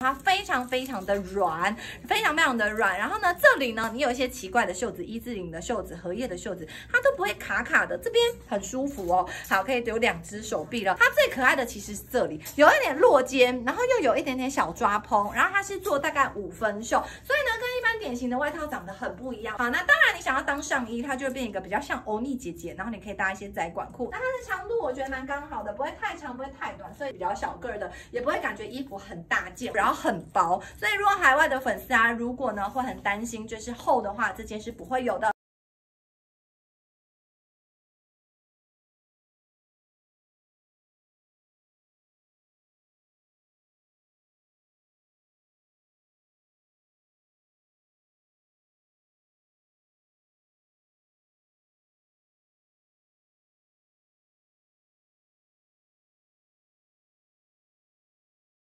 它非常非常的软，非常非常的软。然后呢，这里呢，你有一些奇怪的袖子，一字领的袖子、荷叶的袖子，它都不会卡卡的，这边很舒服哦。好，可以有两只手臂了。它最可爱的其实是这里有一点落肩，然后又有一点点小抓蓬，然后它是做大概五分袖，所以呢，跟一般典型的外套长得很不一样。好，那当然你想要当上衣，它就会变一个比较像欧尼姐姐，然后你可以搭一些窄管裤。那它的长度我觉得蛮刚好的，不会太长，不会太短，比较小个的，也不会感觉衣服很大件。然后很薄，所以如果海外的粉丝啊，如果呢会很担心就是厚的话，这件是不会有的。